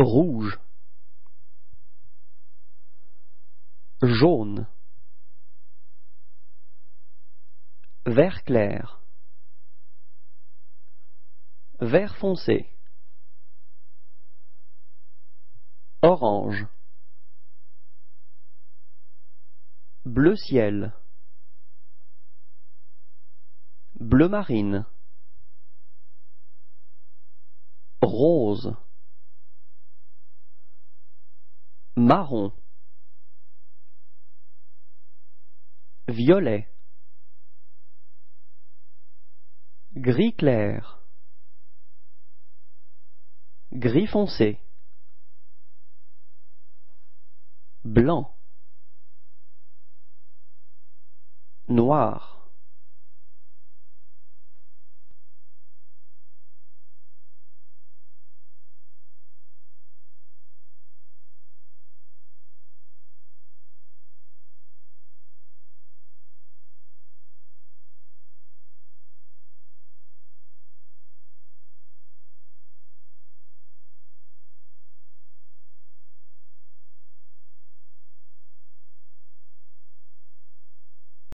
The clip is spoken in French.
rouge, jaune, vert clair, vert foncé, orange, bleu ciel, bleu marine, rose, marron, violet, gris clair, gris foncé, blanc, noir.